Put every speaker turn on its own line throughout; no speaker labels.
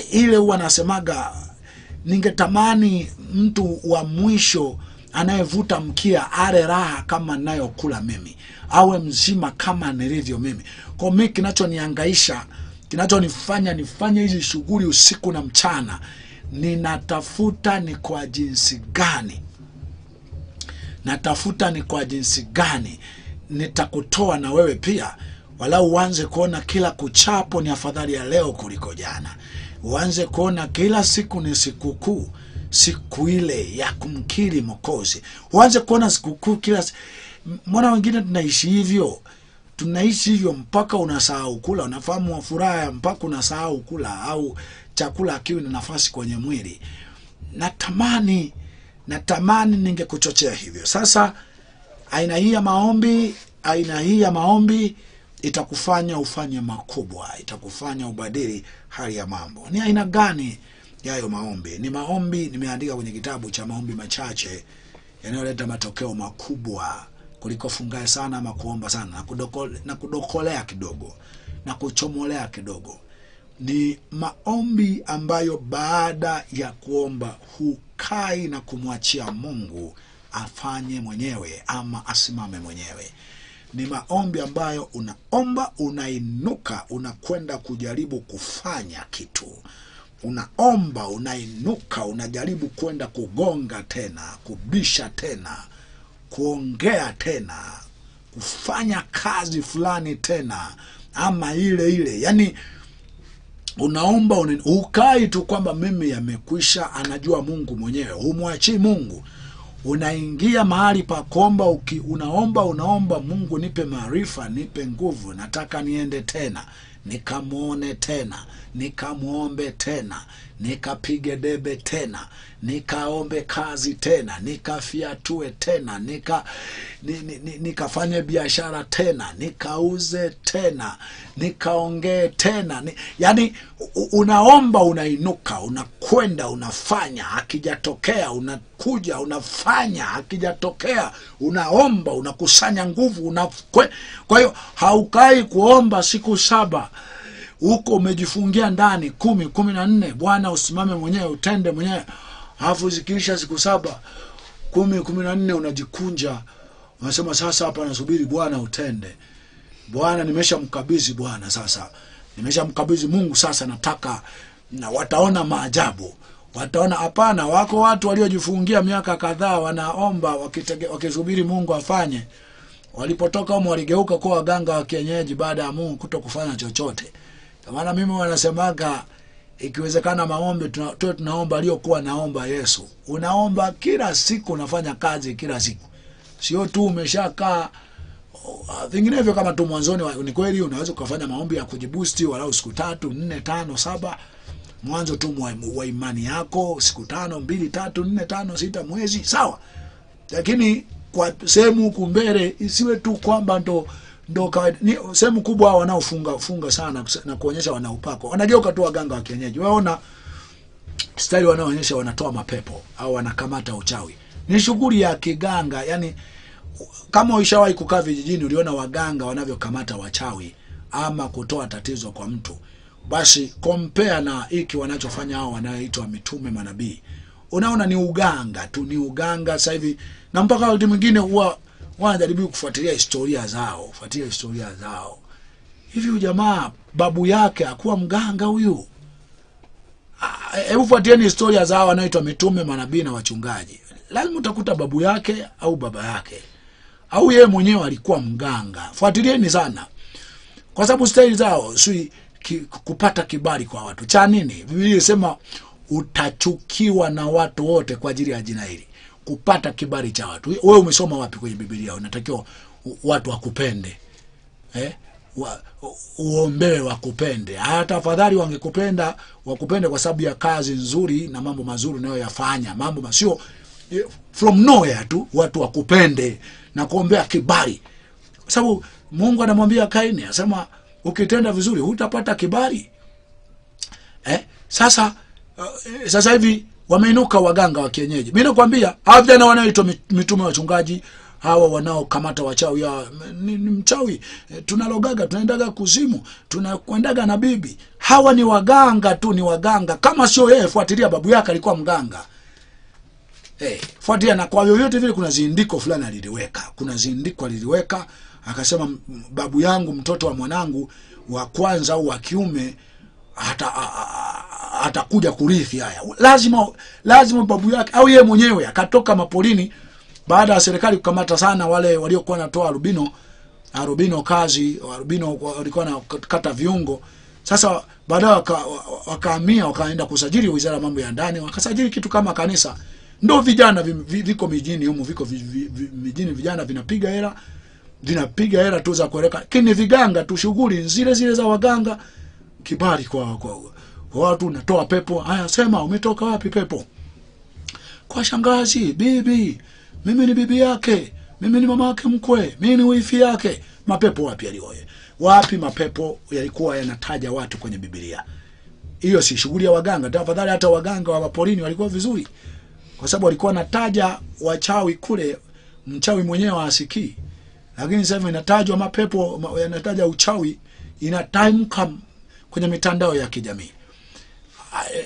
ile huwa nasemaga ningetamani mtu wa mwisho anayevuta mkia ale raha kama nayokula mimi awe mzima kama nilivyo mimi. Kwa mi kinachoniangaisha kinachonifanya nifanye hizi shughuli usiku na mchana ninatafuta ni kwa jinsi gani natafuta ni kwa jinsi gani nitakutoa na wewe pia walau uanze kuona kila kuchapo ni afadhali ya leo kuliko jana uanze kuona kila siku ni sikukuu siku ile ya kumkiri mokozi uanze kuona sikukuu kila mwana mbona wengine tunaishi hivyo? Tunaishi hivyo mpaka unasahau kula. Unafahamu wa furaha mpaka unasahau kula au chakula akiwi na nafasi kwenye mwili. Natamani natamani ningekuchochea hivyo. Sasa aina hii ya maombi aina hii ya maombi itakufanya ufanye makubwa itakufanya ubadili hali ya mambo. Ni aina gani yayo maombi? Ni maombi nimeandika kwenye kitabu cha maombi machache yanayoleta matokeo makubwa kuliko fungae sana ama kuomba sana na, kudokole, na kudokolea kidogo na kuchomolea kidogo. Ni maombi ambayo baada ya kuomba hukai na kumwachia mungu afanye mwenyewe ama asimame mwenyewe ni maombi ambayo unaomba unainuka unakwenda kujaribu kufanya kitu. Unaomba unainuka unajaribu kwenda kugonga tena kubisha tena kuongea tena kufanya kazi fulani tena ama ile ile. Yani unaomba una, ukai tu kwamba mimi yamekwisha anajua mungu mwenyewe humwachii mungu unaingia mahali pa kuomba unaomba unaomba mungu nipe maarifa nipe nguvu nataka niende tena nikamwone tena nikamwombe tena nikapige debe tena nikaombe kazi tena nikafiatue tena nika ni, ni, ni, nikafanye biashara tena nikauze tena nikaongee tena ni, yani unaomba unainuka unakwenda unafanya akijatokea unakuja unafanya akijatokea unaomba unakusanya nguvu unakwe. kwa hiyo haukai kuomba siku saba. Huko umejifungia ndani kumi kumi na nne bwana usimame mwenyewe utende mwenyewe. Alafu zikiisha siku saba kumi kumi na nne unajikunja. Unasema sasa hapa nasubiri bwana utende. Bwana nimesha mkabizi bwana sasa. Nimesha mkabizi mungu sasa nataka na wataona maajabu. Wataona hapana wako watu waliojifungia miaka kadhaa wanaomba wakisubiri mungu afanye. Walipotoka umo waligeuka kuwa waganga wa kienyeji baada ya mungu kuto kufanya chochote maana mimi wanasemaga ikiwezekana maombi tuwe tunaomba aliyokuwa naomba yesu. Unaomba kila siku unafanya kazi kila siku. Sio tu umeshakaa Uh, vinginevyo kama tu mwanzoni ni kweli unaweza ukafanya maombi ya kujibusti walau siku tatu nne tano saba mwanzo tu wa imani yako siku tano mbili tatu nne tano sita mwezi sawa. Lakini kwa sehemu huku mbele isiwe tu kwamba ndo ndo sehemu kubwa wanaofunga funga sana na kuonyesha wana upako. Wanageuka tu waganga wa kienyeji. Waona stari wanaoonyesha wanatoa mapepo au wanakamata uchawi. Ni shughuli ya kiganga yani kama uishawahi kukaa vijijini uliona waganga wanavyokamata wachawi ama kutoa tatizo kwa mtu basi kompea na hiki wanachofanya hao wanaoitwa mitume manabii. Unaona ni uganga tu ni uganga sasa hivi na mpaka wakati mwingine huwa wanajaribu kufuatilia historia zao fuatilia historia zao. Hivi ujamaa jamaa babu yake akuwa mganga huyu? Ah, hebu fuatieni historia zao wanaoitwa mitume manabii na wachungaji. Lazima utakuta babu yake au baba yake au yeye mwenyewe alikuwa mganga. Fuatilieni sana. Kwa sababu staili zao si ki, kupata kibali kwa watu. Cha nini? Biblia inasema utachukiwa na watu wote kwa ajili ya jina hili. Kupata kibali cha watu. Wewe umesoma wapi kwenye biblia? Unatakiwa watu wakupende. Eh? wa, uombewe wakupende. Hata afadhali wangekupenda wakupende kwa sababu ya kazi nzuri na mambo mazuri unayoyafanya. Mambo ma- sio eh, from nowhere tu watu wakupende na kuombea kibali. Kwa sababu mungu anamwambia kaini asema ukitenda vizuri hutapata kibali. Eh? sasa uh, sasa hivi wameinuka waganga wa kienyeji. Mi nakwambia hawa vijana wanaoitwa mitume wachungaji hawa wanaokamata wachawi hawa ni, ni mchawi. Eh, tunalogaga tunaendaga kuzimu tunakwendaga na bibi. Hawa ni waganga tu ni waganga. Kama sio yeye fuatilia babu yake alikuwa mganga. Eh, fuatilia na kwa yoyote vile kuna zindiko fulani aliliweka. Kuna zindiko aliliweka akasema babu yangu mtoto wa mwanangu wa kwanza au wa kiume atakuja kurithi haya. Lazima lazima babu yake au yeye mwenyewe akatoka mapolini baada ya serikali kukamata sana wale waliokuwa wanatoa arubino arubino kazi arubino walikuwa wanakata viungo. Sasa baadaye waka- wakahamia wakaenda kusajili wizara ya mambo ya ndani wakasajili kitu kama kanisa. Ndo vijana vi- vi- viko mijini humu viko vi, vi, vi, mijini vijana vinapiga hela vinapiga hela tu za kueleka. Lakini viganga tu shughuli zile zile za waganga. Kibali kwa, kwa, kwa watu natoa pepo. Haya sema umetoka wapi pepo? Kwa shangazi bibi mimi ni bibi yake. Mimi ni mama yake mkwe. Mimi ni wifi yake. Mapepo wapi yalioye? Wapi mapepo yalikuwa yanataja watu kwenye Biblia? hiyo si shughuli ya waganga. Tafadhali hata waganga wa porini walikuwa vizuri. Kwa sababu walikuwa wanataja wachawi kule mchawi mwenyewe asikii lakini sasa hivi inatajwa mapepo ma- yanataja uchawi ina time come kwenye mitandao ya kijamii.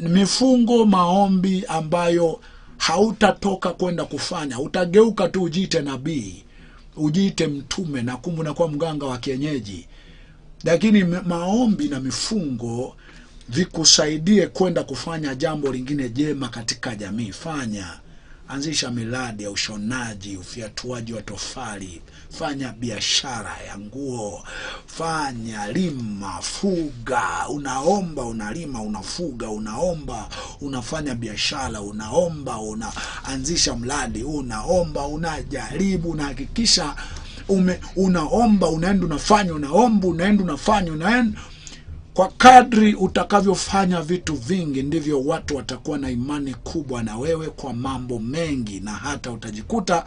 Mifungo maombi ambayo hautatoka kwenda kufanya. Utageuka tu ujiite nabii ujiite mtume na kumbe unakuwa mganga wa kienyeji. Lakini maombi na mifungo vikusaidie kwenda kufanya jambo lingine jema katika jamii. Fanya anzisha miradi ya ushonaji ufiatuaji wa tofali. Fanya biashara ya nguo. Fanya lima fuga. Unaomba unalima unafuga. Unaomba unafanya biashara. Unaomba unaanzisha mradi. Unaomba unajaribu. Unahakikisha ume unaomba unaenda unafanya. Unaomba unaenda unafanya. Unaenda kwa kadri utakavyofanya vitu vingi ndivyo watu watakuwa na imani kubwa na wewe kwa mambo mengi na hata utajikuta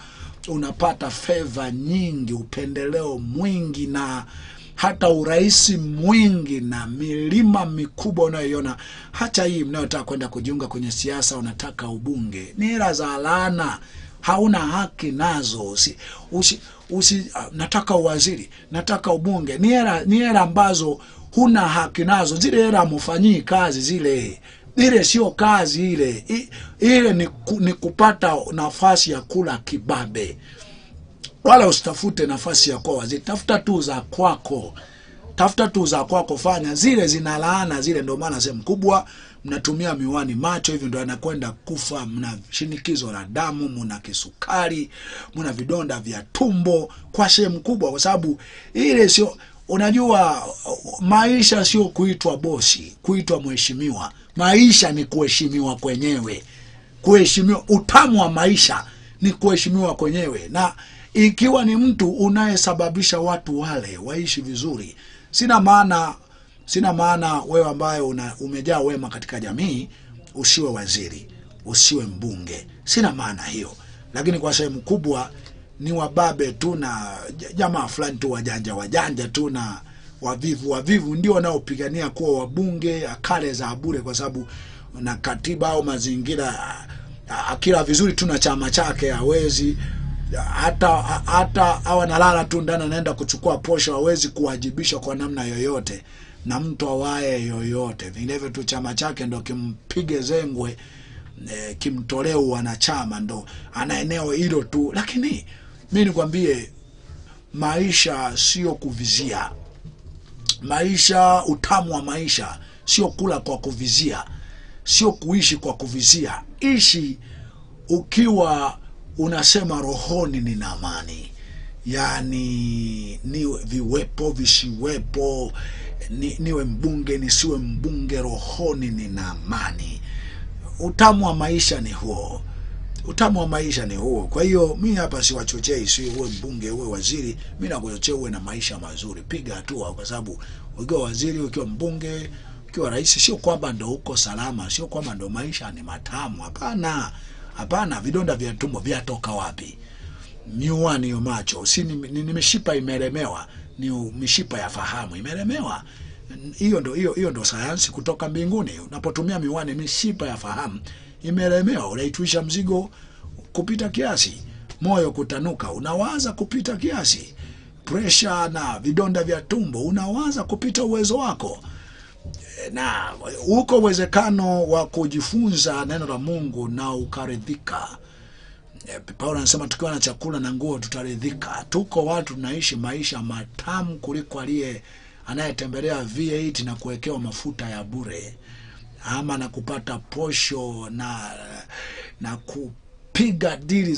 unapata fedha nyingi upendeleo mwingi na hata urahisi mwingi na milima mikubwa unayoiona. Hata hii mnayotaka kwenda kujiunga kwenye siasa unataka ubunge. Ni hela za laana hauna haki nazo. Usi, usi, usi, uh, nataka uwaziri nataka ubunge. Ni hela ambazo huna haki nazo. Zile hela hamufanyii kazi zile. Ile sio kazi ile. Ile ni, ku, ni kupata nafasi ya kula kibabe. Wala usitafute nafasi ya kuwa waziri tafuta tu za kwako. Tafuta tu za kwako fanya. Zile zina laana zile ndio maana sehemu kubwa mnatumia miwani macho hivi ndo anakwenda kufa. Mna shinikizo la damu mna kisukari mna vidonda vya tumbo. Kwa sehemu kubwa kwa sababu ile sio unajua maisha sio kuitwa bosi kuitwa mheshimiwa. Maisha ni kuheshimiwa kwenyewe. Kuheshimiwa utamu wa maisha ni kuheshimiwa kwenyewe. Na ikiwa ni mtu unayesababisha watu wale waishi vizuri sina maana sina maana wewe ambaye umejaa wema katika jamii usiwe waziri usiwe mbunge. Sina maana hiyo. Lakini kwa sehemu kubwa ni wababe tu na jamaa fulani tu wajanja wajanja tu na wavivu wavivu ndio wanaopigania kuwa wabunge akale za bure kwa sababu na katiba au mazingira akila vizuri tu na chama chake hawezi hata hata au analala tu ndani anaenda kuchukua posho hawezi kuwajibishwa kwa namna yoyote na mtu awaye yoyote. Vinginevyo tu chama chake ndo kimpige zengwe e, kimtolee wanachama ndo ana eneo hilo tu. Lakini mi nikwambie maisha sio kuvizia. Maisha utamu wa maisha sio kula kwa kuvizia sio kuishi kwa kuvizia. Ishi ukiwa unasema rohoni nina amani. Yani ni viwepo visiwepo ni, niwe mbunge nisiwe mbunge rohoni nina amani. Utamu wa maisha ni huo utamu wa maisha ni huo. Kwa hiyo mi hapa siwachochei si uwe mbunge uwe waziri. Mi nakuchochea uwe na maisha mazuri. Piga hatua kwa sababu ukiwa waziri ukiwa mbunge ukiwa rais sio kwamba ndo uko salama sio kwamba ndo maisha ni matamu. Hapana. Hapana vidonda vya tumbo vyatoka wapi? Miwani yo macho. Si ni, ni, ni mishipa imelemewa ni mishipa ya fahamu imelemewa hiyo ndo hiyo hiyo ndo sayansi kutoka mbinguni. Unapotumia miwani mishipa ya fahamu imelemewa unaitwisha mzigo kupita kiasi moyo kutanuka, unawaza kupita kiasi, presha na vidonda vya tumbo, unawaza kupita uwezo wako na uko uwezekano wa kujifunza neno la Mungu na ukaridhika. E, Paulo anasema tukiwa na chakula na nguo tutaridhika. Tuko watu tunaishi maisha matamu kuliko aliye anayetembelea V8 na kuwekewa mafuta ya bure ama na kupata posho na na kupiga dili